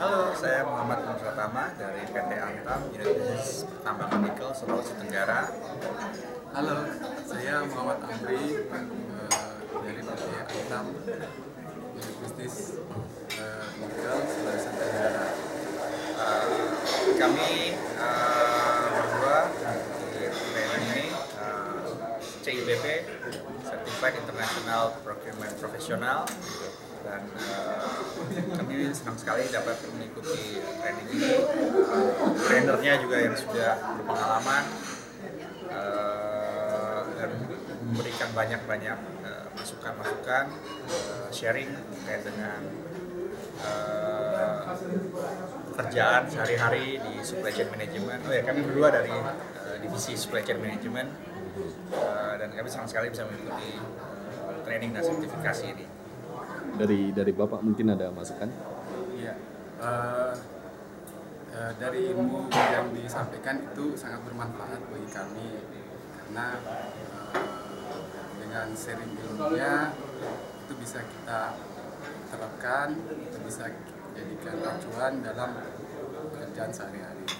Halo, saya Muhammad Nur Pratama dari PT Antam, Unit Bisnis Pertambangan Nikel, Sulawesi Tenggara. Halo, saya Muhammad Amri eh, dari PT Antam, Unit Bisnis eh, Nikel, Sulawesi Tenggara. Uh, kami berdua di ini CIBP, Certified International Procurement Professional, senang sekali dapat mengikuti training ini. Uh, trainernya juga yang sudah berpengalaman uh, dan memberikan banyak-banyak uh, masukan-masukan, uh, sharing terkait dengan uh, pekerjaan sehari-hari di supply chain management. Oh ya, kami berdua dari uh, divisi supply chain management uh, dan kami senang sekali bisa mengikuti training dan sertifikasi ini. Dari dari Bapak mungkin ada masukan? Eh, eh, dari ilmu yang disampaikan itu sangat bermanfaat bagi kami karena eh, dengan sharing ilmunya itu bisa kita terapkan, itu bisa jadikan acuan dalam pekerjaan sehari-hari.